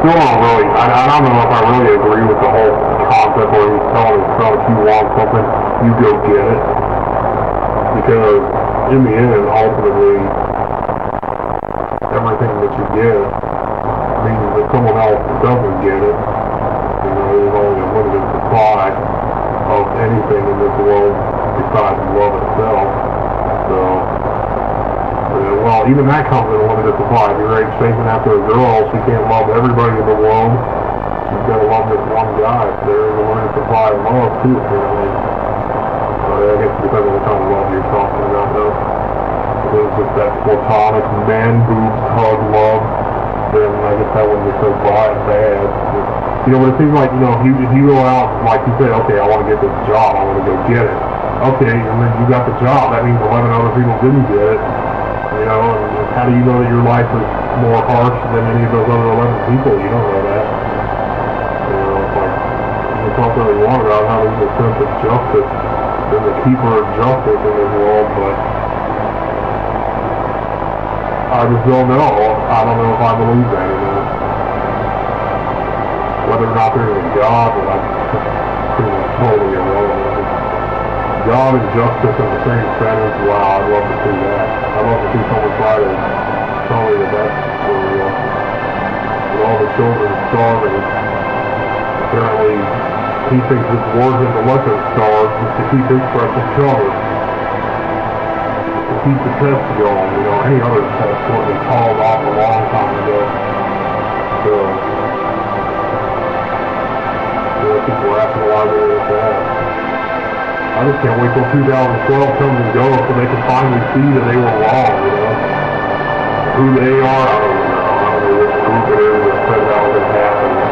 still don't really, I, I don't know if I really agree with the whole concept where he's telling his son if you want something, you go get it. Because in the end, ultimately, everything that you get means that someone else doesn't get it. You know, there's only a limited supply of anything in this world besides love itself. So, well, even that comes in a limited supply. If you're chasing after a girl, she can't love everybody in the world. She's got to love this one guy. There is a limited supply of love, too, apparently. Uh, I guess it depends on what kind of love you're talking about, though. If it was just that platonic man boobs hug love, then I guess that wouldn't be so bad. bad. You know, but it seems like, you know, if you, if you go out, like you say, okay, I want to get this job, I want to go get it. Okay, and then you got the job, that means 11 other people didn't get it. How do you know that your life is more harsh than any of those other 11 people? You don't know that. You know, it's like, we talk really long about having a sense of justice and the keeper of justice in this world, but I just don't know. I don't know if I believe that or not. Whether or not there is a God, that's pretty much totally irrelevant. God and justice in the same sentence, wow, I'd love to see that. I'd love to see someone try to tell me that that's for real. With all the children starving, apparently he thinks it's it to let them starve just to keep his precious covered. To keep the test going, you know, any other test would have been called off a long time ago. So, you know, people rationalizing it with that. I just can't wait till 2012 comes and goes so they can finally see that they were wrong, you know. Who they are, I don't know. I don't know which group it is that said that was going.